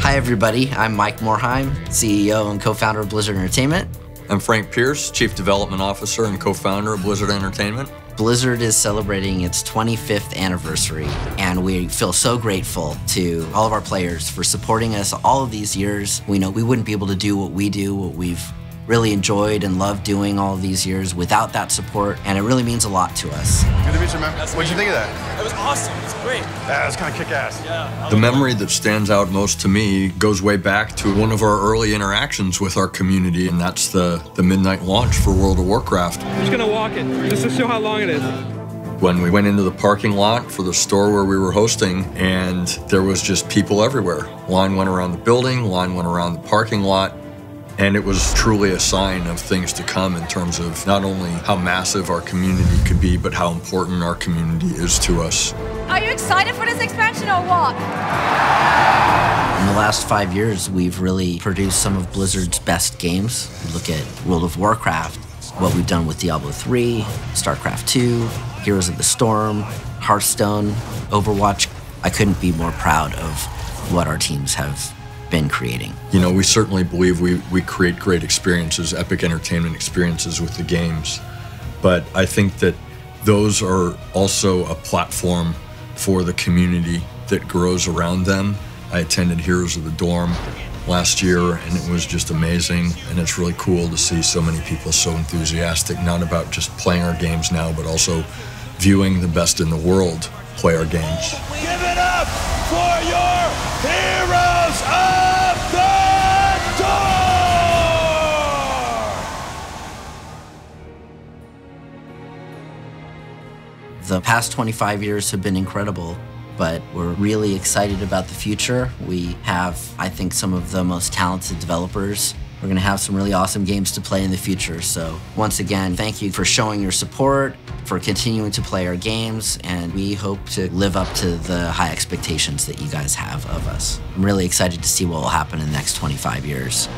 Hi, everybody. I'm Mike Morhaime, CEO and co founder of Blizzard Entertainment. I'm Frank Pearce, Chief Development Officer and co founder of Blizzard Entertainment. Blizzard is celebrating its 25th anniversary, and we feel so grateful to all of our players for supporting us all of these years. We know we wouldn't be able to do what we do, what we've really enjoyed and loved doing all these years without that support, and it really means a lot to us. Good to meet you, man. What'd you think of that? It was awesome. It was great. Yeah, it was kind of kick ass. Yeah. The memory that stands out most to me goes way back to one of our early interactions with our community, and that's the, the midnight launch for World of Warcraft. I'm just gonna walk it, just to show how long it is. When we went into the parking lot for the store where we were hosting, and there was just people everywhere. Line went around the building, line went around the parking lot, and it was truly a sign of things to come in terms of not only how massive our community could be, but how important our community is to us. Are you excited for this expansion or what? In the last five years, we've really produced some of Blizzard's best games. You look at World of Warcraft, what we've done with Diablo 3, StarCraft 2, Heroes of the Storm, Hearthstone, Overwatch. I couldn't be more proud of what our teams have been creating. You know, we certainly believe we, we create great experiences, epic entertainment experiences with the games. But I think that those are also a platform for the community that grows around them. I attended Heroes of the Dorm last year and it was just amazing and it's really cool to see so many people so enthusiastic not about just playing our games now but also viewing the best in the world play our games. Give it up for your heroes of The past 25 years have been incredible, but we're really excited about the future. We have, I think, some of the most talented developers. We're going to have some really awesome games to play in the future. So, once again, thank you for showing your support, for continuing to play our games, and we hope to live up to the high expectations that you guys have of us. I'm really excited to see what will happen in the next 25 years.